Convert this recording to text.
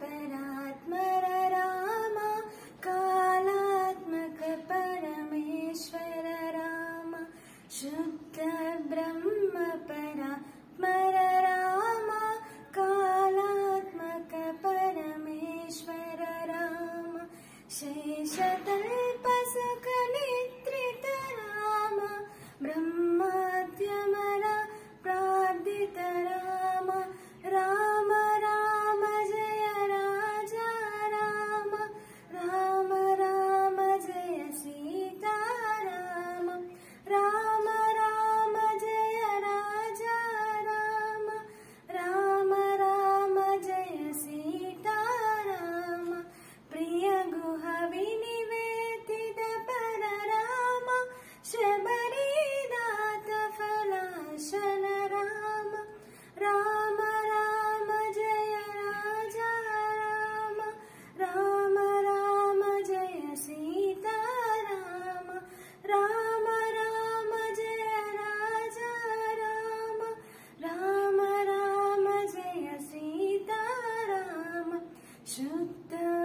परात्मर राम कालात्मक परमेश्वर राम शुद्ध ब्रह्म परात्मर ちゃった